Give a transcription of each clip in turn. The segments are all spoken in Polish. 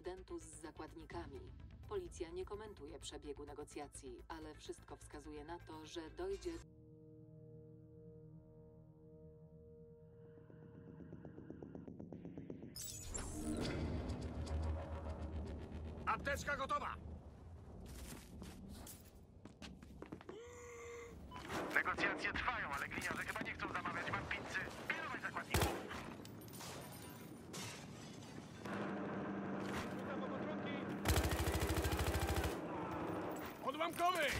Incydentu z zakładnikami. Policja nie komentuje przebiegu negocjacji, ale wszystko wskazuje na to, że dojdzie Apteczka gotowa! Negocjacje trwają, ale gliniarze chyba nie Hurry!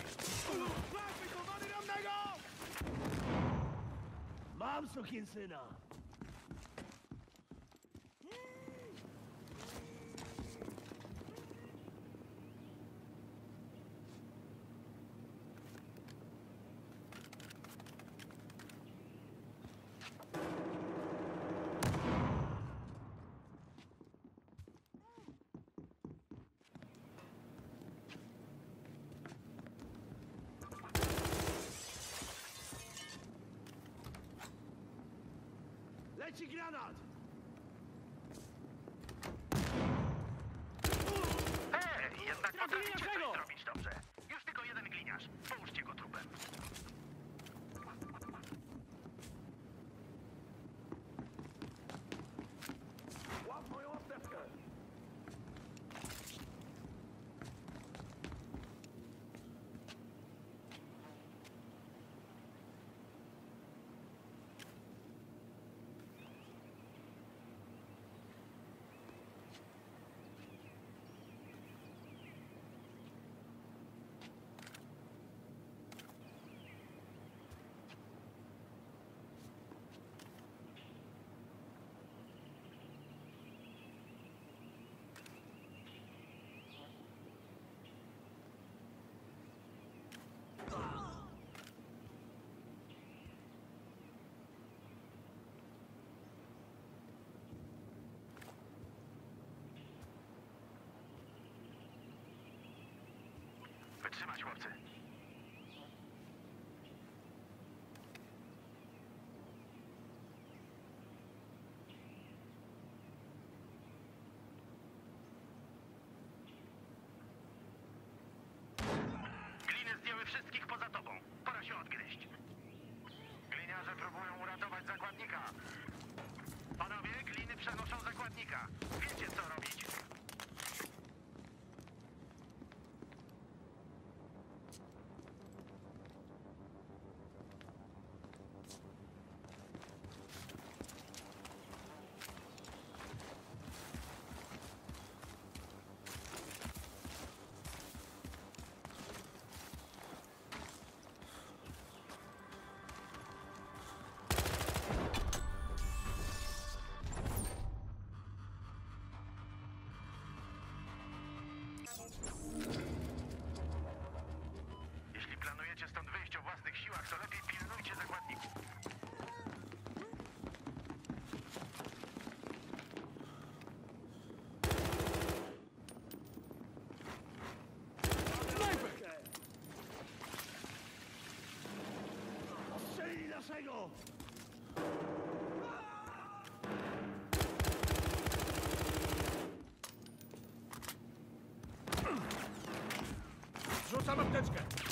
Mam su. Leci granat! Wytrzymać, chłopcy. Gliny zdjęły wszystkich poza tobą. Pora się odgryźć. Gliniarze próbują uratować zakładnika. Panowie, gliny przenoszą zakładnika. Wiecie, co robić. Naszego! Rzucam apteczkę!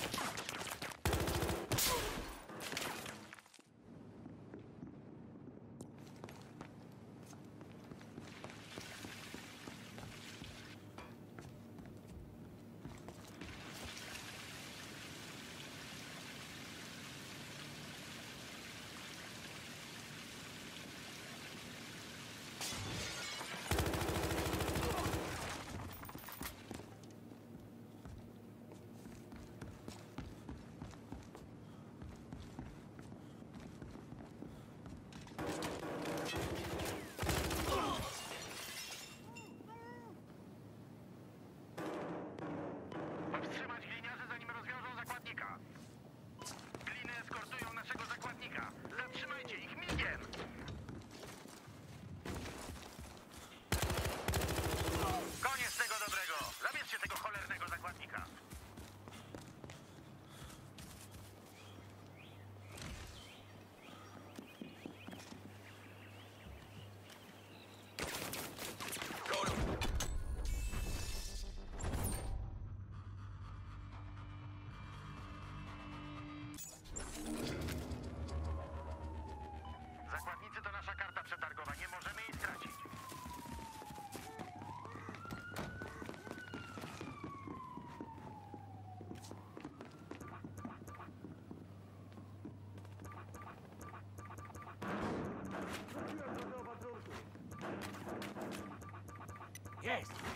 case.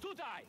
Tutaj!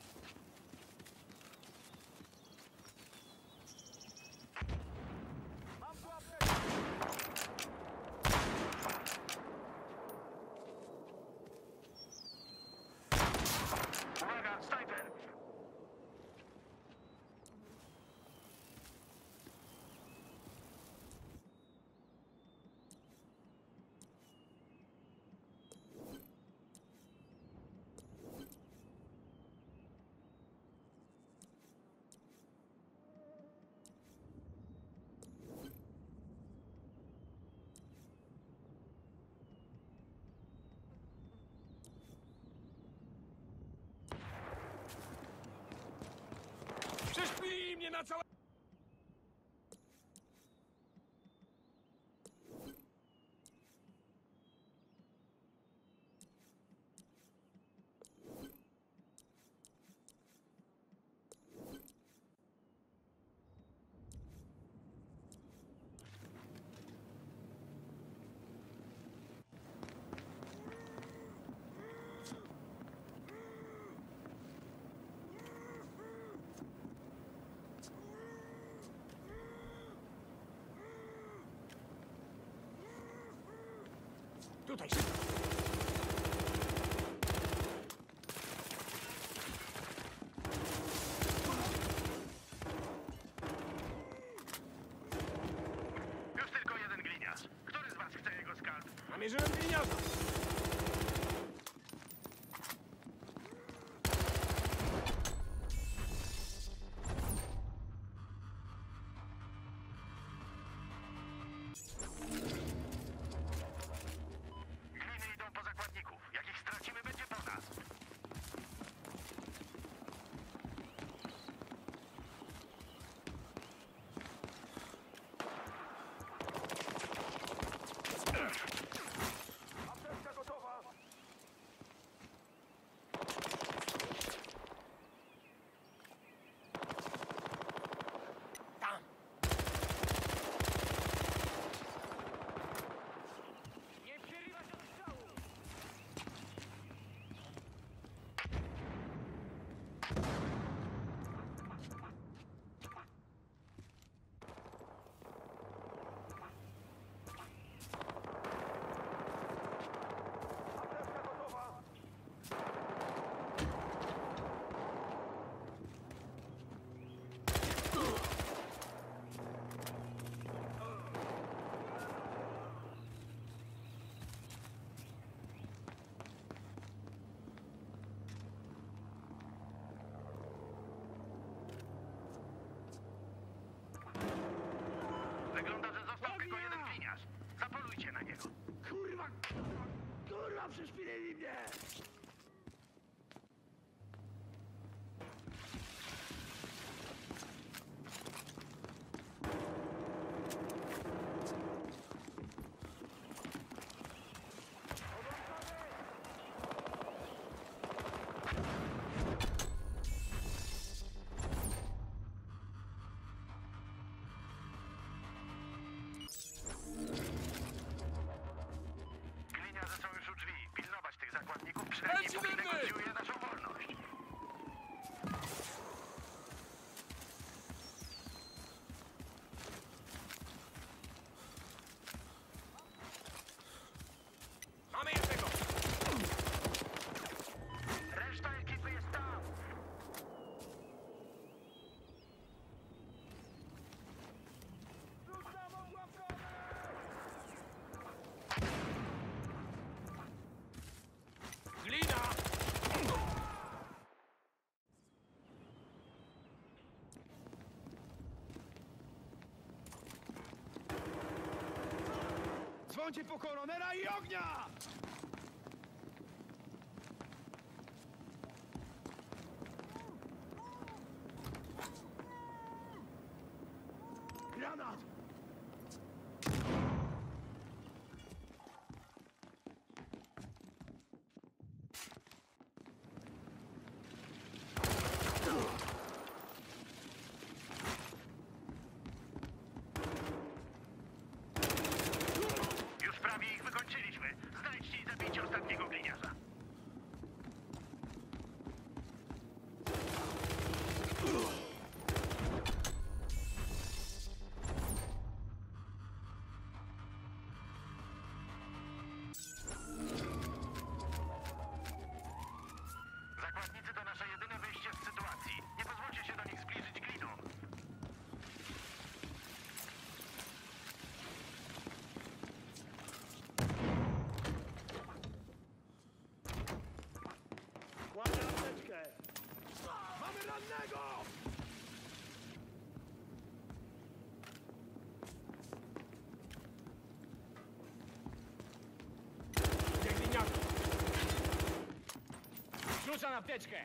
that's how 状態 Kurwa, przeszpilili mnie! kącie pokoronera i ognia! na pieczkę!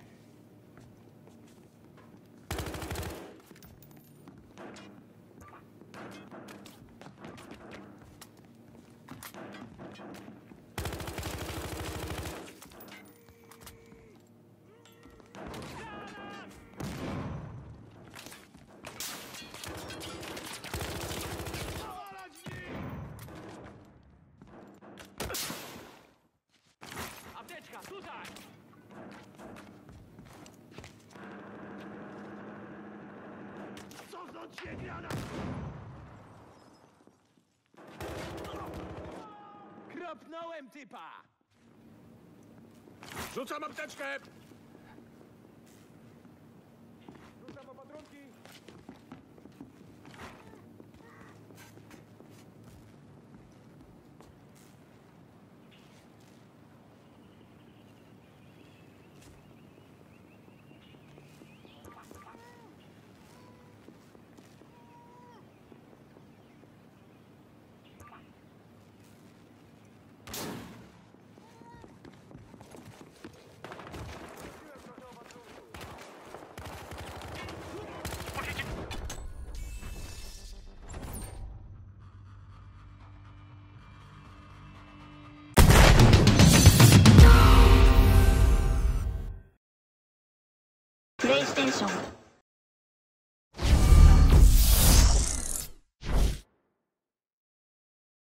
Skąd się granat? Kropnąłem typa! Rzucam apteczkę!